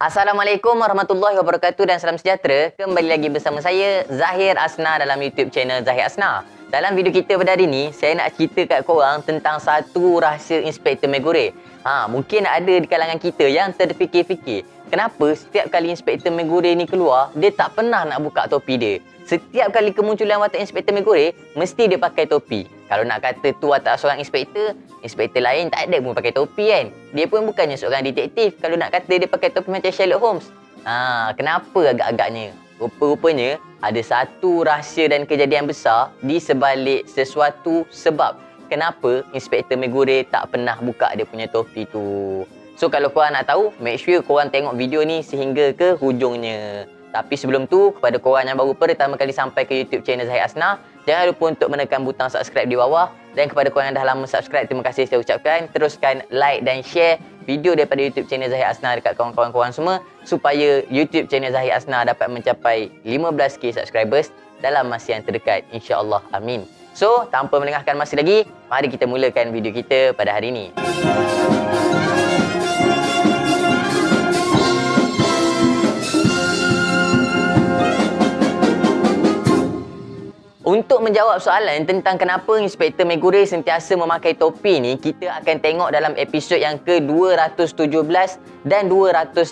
Assalamualaikum warahmatullahi wabarakatuh dan salam sejahtera. Kembali lagi bersama saya Zahir Asna dalam YouTube channel Zahir Asna. Dalam video kita pada hari ini, saya nak cerita kat korang tentang satu rahsia Inspektor Megure. Ha, mungkin ada di kalangan kita yang terfikir-fikir, kenapa setiap kali Inspektor Megure ni keluar, dia tak pernah nak buka topi dia. Setiap kali kemunculan watak Inspektor Megure, mesti dia pakai topi. Kalau nak kata tu watak seorang inspektor, inspektor lain tak ada pun pakai topi kan. Dia pun bukannya seorang detektif kalau nak kata dia pakai topi macam Sherlock Holmes. Ha, kenapa agak-agaknya? Rupa-rupanya ada satu rahsia dan kejadian besar di sebalik sesuatu sebab kenapa Inspektor Megure tak pernah buka dia punya topi tu. So kalau korang nak tahu, make sure korang tengok video ni sehingga ke hujungnya. Tapi sebelum tu, kepada korang yang baru pertama kali sampai ke YouTube channel Zahid Asna, jangan lupa untuk menekan butang subscribe di bawah. Dan kepada korang yang dah lama subscribe, terima kasih saya ucapkan. Teruskan like dan share video daripada YouTube channel Zahid Asna dekat kawan-kawan korang semua supaya YouTube channel Zahid Asna dapat mencapai 15k subscribers dalam masa yang terdekat. InsyaAllah. Amin. So, tanpa melengahkan masa lagi, mari kita mulakan video kita pada hari ini. Untuk menjawab soalan tentang kenapa Inspektor Megure sentiasa memakai topi ni, kita akan tengok dalam episod yang ke-217 dan 218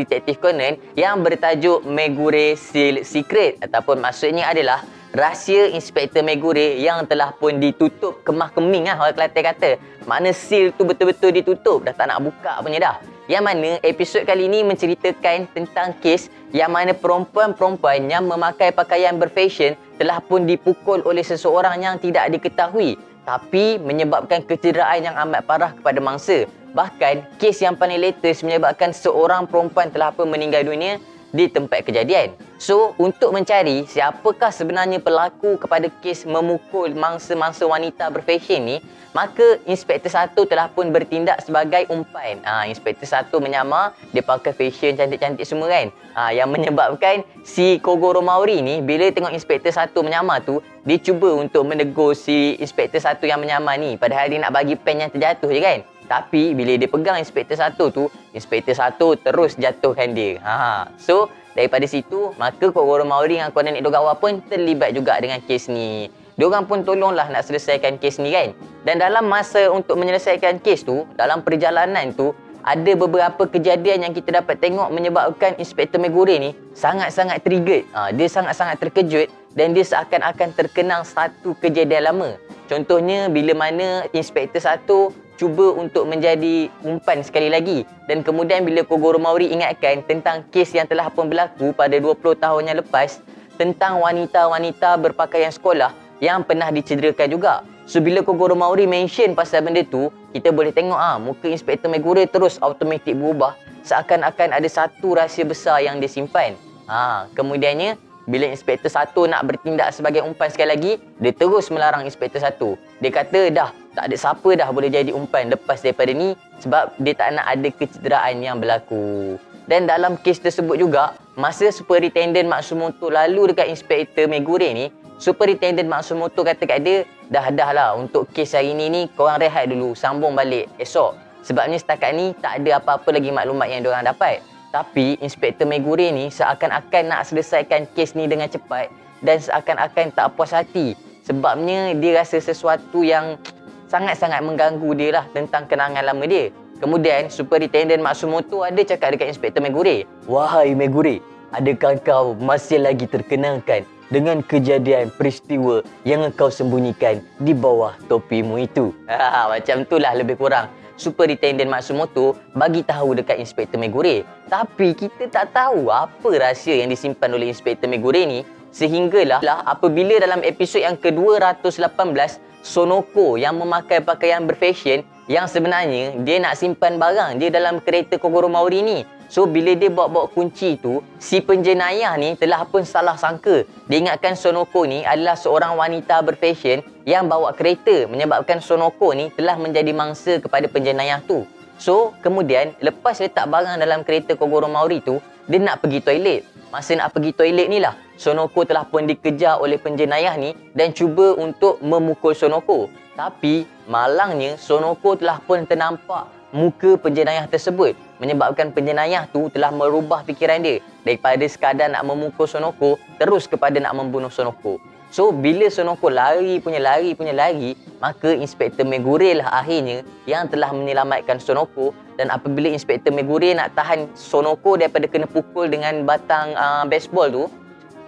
Detektif Conan yang bertajuk Megure Seal Secret ataupun maksudnya adalah rahsia Inspektor Megure yang telah pun ditutup kemah-keming lah orang Kelantan kata. Makna seal tu betul-betul ditutup, dah tak nak buka punya dah. Yang mana episod kali ini menceritakan tentang kes yang mana perempuan-perempuan yang memakai pakaian berfashion telah pun dipukul oleh seseorang yang tidak diketahui tapi menyebabkan kecederaan yang amat parah kepada mangsa. Bahkan, kes yang paling latest menyebabkan seorang perempuan telah pun meninggal dunia di tempat kejadian. So, untuk mencari siapakah sebenarnya pelaku kepada kes memukul mangsa-mangsa wanita berfashion ni, maka Inspektor Satu telah pun bertindak sebagai umpan. Ha, Inspektor Satu menyamar, dia pakai fashion cantik-cantik semua kan. Ha, yang menyebabkan si Kogoro Maori ni, bila tengok Inspektor Satu menyamar tu, dia cuba untuk menegur si Inspektor Satu yang menyamar ni. Padahal dia nak bagi pen yang terjatuh je kan. Tapi bila dia pegang inspektor satu tu, inspektor satu terus jatuhkan dia. Ha. So, daripada situ, maka Kogoro Maori dengan Conan Edogawa pun terlibat juga dengan kes ni. Diorang pun tolonglah nak selesaikan kes ni kan. Dan dalam masa untuk menyelesaikan kes tu, dalam perjalanan tu, ada beberapa kejadian yang kita dapat tengok menyebabkan Inspektor Megure ni sangat-sangat triggered. Ha, dia sangat-sangat terkejut dan dia seakan-akan terkenang satu kejadian lama. Contohnya bila mana Inspektor satu cuba untuk menjadi umpan sekali lagi dan kemudian bila Kogoro Maori ingatkan tentang kes yang telah pun berlaku pada 20 tahun yang lepas tentang wanita-wanita berpakaian sekolah yang pernah dicederakan juga. So bila Kogoro Maori mention pasal benda tu, kita boleh tengok ah muka Inspektor Megure terus automatik berubah seakan-akan ada satu rahsia besar yang dia simpan. Ha, kemudiannya bila inspektor satu nak bertindak sebagai umpan sekali lagi, dia terus melarang inspektor satu. Dia kata dah tak ada siapa dah boleh jadi umpan lepas daripada ni sebab dia tak nak ada kecederaan yang berlaku. Dan dalam kes tersebut juga, masa Superintendent Matsumoto lalu dekat Inspektor Megure ni, Superintendent Matsumoto kata kat dia, dah dah lah untuk kes hari ni ni, korang rehat dulu, sambung balik esok. Sebabnya setakat ni tak ada apa-apa lagi maklumat yang diorang dapat. Tapi Inspektor Megure ni seakan-akan nak selesaikan kes ni dengan cepat dan seakan-akan tak puas hati sebabnya dia rasa sesuatu yang sangat-sangat mengganggu dia lah tentang kenangan lama dia. Kemudian Superintendent Matsumoto ada cakap dekat Inspektor Megure, "Wahai Megure, adakah kau masih lagi terkenangkan dengan kejadian peristiwa yang kau sembunyikan di bawah topimu itu?" Ha, macam itulah lebih kurang. Superintendent Matsumoto bagi tahu dekat Inspektor Megure. Tapi kita tak tahu apa rahsia yang disimpan oleh Inspektor Megure ni sehinggalah lah apabila dalam episod yang ke-218 Sonoko yang memakai pakaian berfashion yang sebenarnya dia nak simpan barang dia dalam kereta Kogoro Maori ni. So bila dia bawa-bawa kunci tu, si penjenayah ni telah pun salah sangka. Dia ingatkan Sonoko ni adalah seorang wanita berfashion yang bawa kereta menyebabkan Sonoko ni telah menjadi mangsa kepada penjenayah tu. So kemudian lepas letak barang dalam kereta Kogoro Maori tu, dia nak pergi toilet. Masa nak pergi toilet ni lah, Sonoko telah pun dikejar oleh penjenayah ni dan cuba untuk memukul Sonoko. Tapi malangnya Sonoko telah pun ternampak muka penjenayah tersebut menyebabkan penjenayah tu telah merubah fikiran dia daripada sekadar nak memukul Sonoko terus kepada nak membunuh Sonoko. So bila Sonoko lari punya lari punya lari maka Inspektor Megure lah akhirnya yang telah menyelamatkan Sonoko dan apabila Inspektor Megure nak tahan Sonoko daripada kena pukul dengan batang uh, baseball tu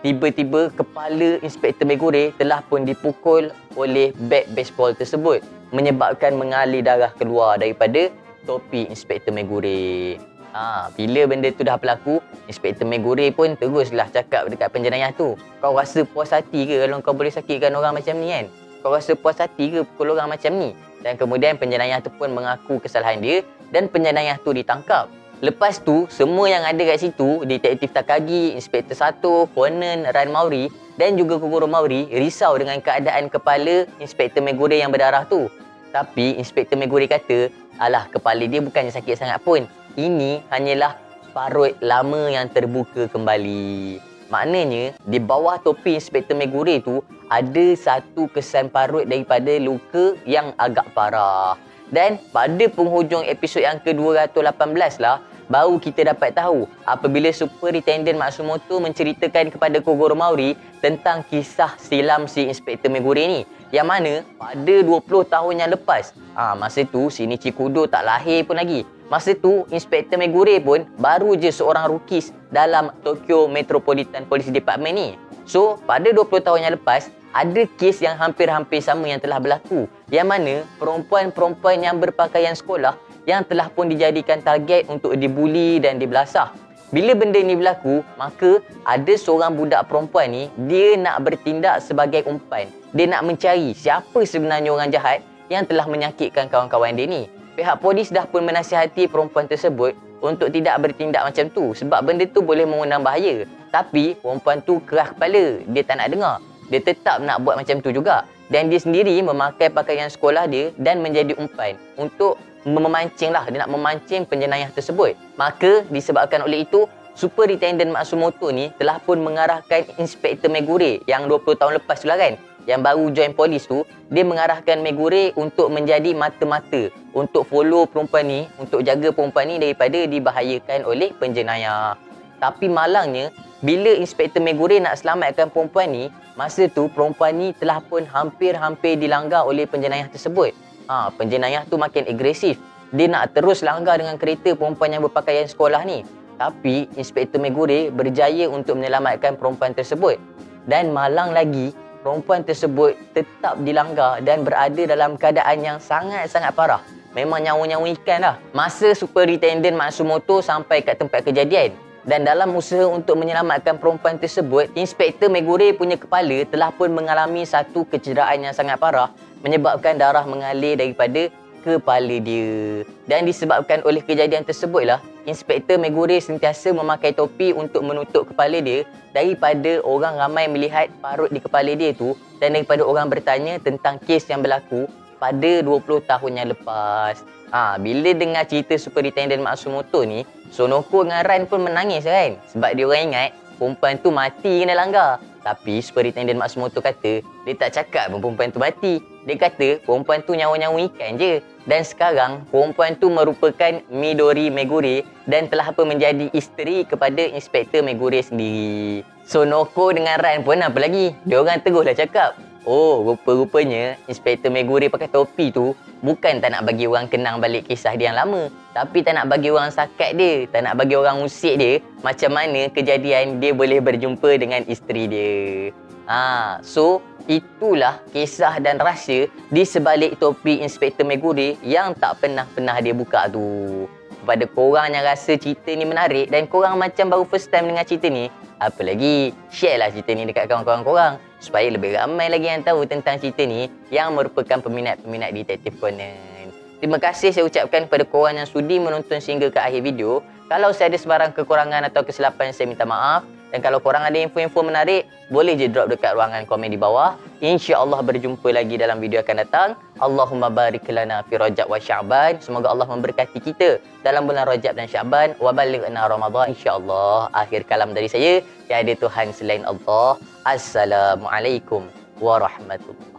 tiba-tiba kepala Inspektor Megure telah pun dipukul oleh bat baseball tersebut menyebabkan mengalir darah keluar daripada topi Inspektor Megure. Ha, bila benda tu dah berlaku, Inspektor Megure pun teruslah cakap dekat penjenayah tu. Kau rasa puas hati ke kalau kau boleh sakitkan orang macam ni kan? Kau rasa puas hati ke pukul orang macam ni? Dan kemudian penjenayah tu pun mengaku kesalahan dia dan penjenayah tu ditangkap. Lepas tu, semua yang ada kat situ, Detektif Takagi, Inspektor Sato, Conan, Ran Mauri dan juga Kogoro Mauri risau dengan keadaan kepala Inspektor Megure yang berdarah tu. Tapi Inspektor Megure kata, alah kepala dia bukannya sakit sangat pun. Ini hanyalah parut lama yang terbuka kembali. Maknanya, di bawah topi Inspektor Megure tu ada satu kesan parut daripada luka yang agak parah. Dan pada penghujung episod yang ke-218 lah, baru kita dapat tahu apabila Superintendent Matsumoto menceritakan kepada Kogoro Mauri tentang kisah silam si Inspektor Megure ni. Yang mana pada 20 tahun yang lepas, ha, masa tu si Nichikudo tak lahir pun lagi. Masa tu Inspektor Megure pun baru je seorang rukis dalam Tokyo Metropolitan Police Department ni. So, pada 20 tahun yang lepas, ada kes yang hampir-hampir sama yang telah berlaku yang mana perempuan-perempuan yang berpakaian sekolah yang telah pun dijadikan target untuk dibuli dan dibelasah. Bila benda ni berlaku, maka ada seorang budak perempuan ni, dia nak bertindak sebagai umpan. Dia nak mencari siapa sebenarnya orang jahat yang telah menyakitkan kawan-kawan dia ni. Pihak polis dah pun menasihati perempuan tersebut untuk tidak bertindak macam tu sebab benda tu boleh mengundang bahaya. Tapi perempuan tu keras kepala, dia tak nak dengar dia tetap nak buat macam tu juga. Dan dia sendiri memakai pakaian sekolah dia dan menjadi umpan untuk memancing lah. Dia nak memancing penjenayah tersebut. Maka disebabkan oleh itu, Superintendent Matsumoto ni telah pun mengarahkan Inspektor Megure yang 20 tahun lepas tu lah kan. Yang baru join polis tu, dia mengarahkan Megure untuk menjadi mata-mata. Untuk follow perempuan ni, untuk jaga perempuan ni daripada dibahayakan oleh penjenayah. Tapi malangnya, bila Inspektor Megure nak selamatkan perempuan ni, masa tu perempuan ni telah pun hampir-hampir dilanggar oleh penjenayah tersebut. Ha, penjenayah tu makin agresif. Dia nak terus langgar dengan kereta perempuan yang berpakaian sekolah ni. Tapi Inspektor Megure berjaya untuk menyelamatkan perempuan tersebut. Dan malang lagi, perempuan tersebut tetap dilanggar dan berada dalam keadaan yang sangat-sangat parah. Memang nyawa-nyawa ikan lah. Masa Superintendent Matsumoto sampai kat tempat kejadian, dan dalam usaha untuk menyelamatkan perempuan tersebut, Inspektor Megure punya kepala telah pun mengalami satu kecederaan yang sangat parah menyebabkan darah mengalir daripada kepala dia. Dan disebabkan oleh kejadian tersebutlah, Inspektor Megure sentiasa memakai topi untuk menutup kepala dia daripada orang ramai melihat parut di kepala dia tu dan daripada orang bertanya tentang kes yang berlaku pada 20 tahun yang lepas. Ha, bila dengar cerita Superintendent Matsumoto ni, Sonoko dengan Ran pun menangis kan? Sebab dia orang ingat perempuan tu mati kena langgar. Tapi Superintendent Matsumoto kata, dia tak cakap pun perempuan tu mati. Dia kata perempuan tu nyawa-nyawa ikan je. Dan sekarang perempuan tu merupakan Midori Megure dan telah apa menjadi isteri kepada Inspektor Megure sendiri. Sonoko dengan Ran pun apa lagi? Dia orang teruslah cakap, Oh, rupa-rupanya Inspektor Megure pakai topi tu bukan tak nak bagi orang kenang balik kisah dia yang lama. Tapi tak nak bagi orang sakat dia, tak nak bagi orang usik dia macam mana kejadian dia boleh berjumpa dengan isteri dia. Ha, so itulah kisah dan rahsia di sebalik topi Inspektor Megure yang tak pernah-pernah dia buka tu. Kepada korang yang rasa cerita ni menarik dan korang macam baru first time dengar cerita ni, apa lagi? Share lah cerita ni dekat kawan-kawan korang supaya lebih ramai lagi yang tahu tentang cerita ni yang merupakan peminat-peminat Detektif Conan. Terima kasih saya ucapkan kepada korang yang sudi menonton sehingga ke akhir video. Kalau saya ada sebarang kekurangan atau kesilapan, saya minta maaf. Dan kalau korang ada info-info menarik, boleh je drop dekat ruangan komen di bawah. InsyaAllah berjumpa lagi dalam video akan datang. Allahumma barik lana fi rajab wa sya'ban. Semoga Allah memberkati kita dalam bulan rajab dan sya'ban. Wa balighna ramadhan insyaAllah. Akhir kalam dari saya. Tiada Tuhan selain Allah. Assalamualaikum warahmatullahi